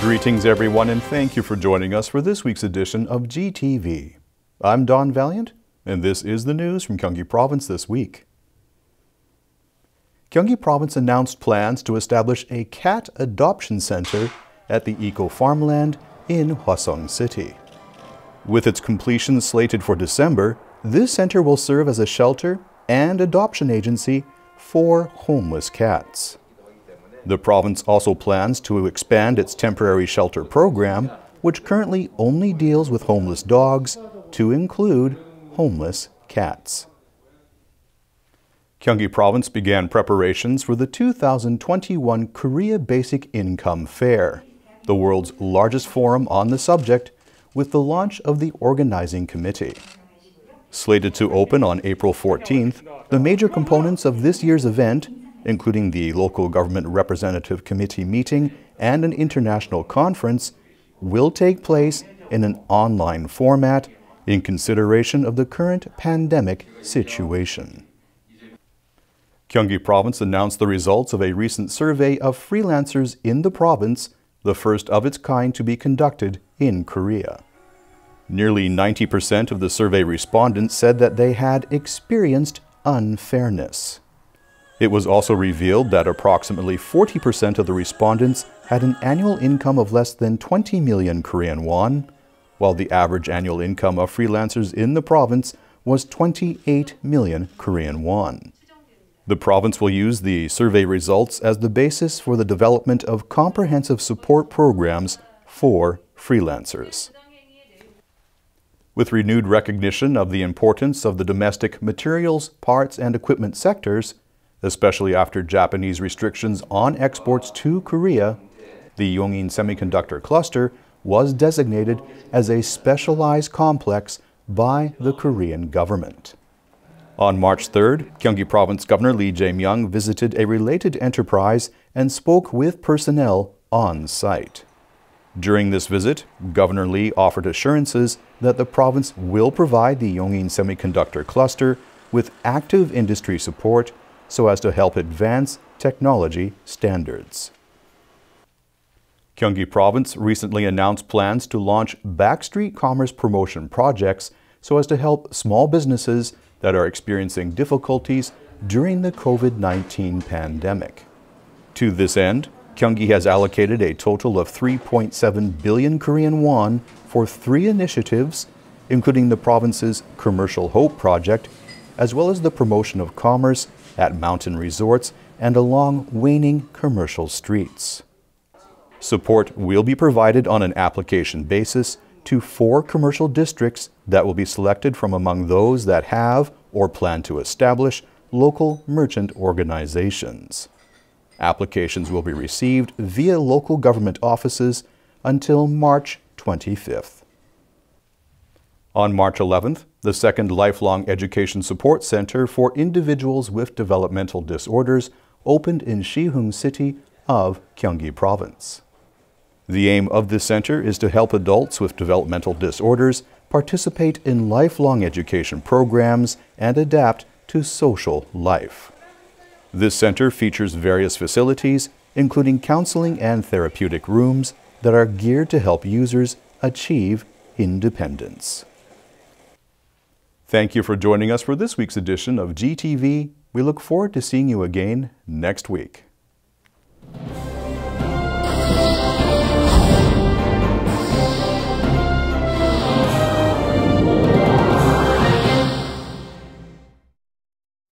Greetings, everyone, and thank you for joining us for this week's edition of GTV. I'm Don Valiant, and this is the news from Gyeonggi Province this week. Gyeonggi Province announced plans to establish a cat adoption center at the Eco Farmland in Hwaseong City. With its completion slated for December, this center will serve as a shelter and adoption agency for homeless cats. The province also plans to expand its temporary shelter program, which currently only deals with homeless dogs, to include homeless cats. Gyeonggi Province began preparations for the 2021 Korea Basic Income Fair, the world's largest forum on the subject, with the launch of the organizing committee. Slated to open on April 14th, the major components of this year's event including the local government representative committee meeting and an international conference, will take place in an online format in consideration of the current pandemic situation. Gyeonggi Province announced the results of a recent survey of freelancers in the province, the first of its kind to be conducted in Korea. Nearly 90% of the survey respondents said that they had experienced unfairness. It was also revealed that approximately 40% of the respondents had an annual income of less than 20 million Korean won, while the average annual income of freelancers in the province was 28 million Korean won. The province will use the survey results as the basis for the development of comprehensive support programs for freelancers. With renewed recognition of the importance of the domestic materials, parts, and equipment sectors, especially after Japanese restrictions on exports to Korea, the Yongin Semiconductor Cluster was designated as a specialized complex by the Korean government. On March 3rd, Gyeonggi Province Governor Lee Jae-myung visited a related enterprise and spoke with personnel on site. During this visit, Governor Lee offered assurances that the province will provide the Yongin Semiconductor Cluster with active industry support so as to help advance technology standards. Gyeonggi Province recently announced plans to launch backstreet commerce promotion projects so as to help small businesses that are experiencing difficulties during the COVID-19 pandemic. To this end, Gyeonggi has allocated a total of 3.7 billion Korean won for three initiatives, including the province's Commercial Hope project, as well as the promotion of commerce at mountain resorts and along waning commercial streets. Support will be provided on an application basis to four commercial districts that will be selected from among those that have or plan to establish local merchant organizations. Applications will be received via local government offices until March 25th. On March 11th, the second Lifelong Education Support Center for Individuals with Developmental Disorders opened in Siheung City of Gyeonggi Province. The aim of this center is to help adults with developmental disorders participate in lifelong education programs and adapt to social life. This center features various facilities, including counseling and therapeutic rooms that are geared to help users achieve independence. Thank you for joining us for this week's edition of GTV. We look forward to seeing you again next week.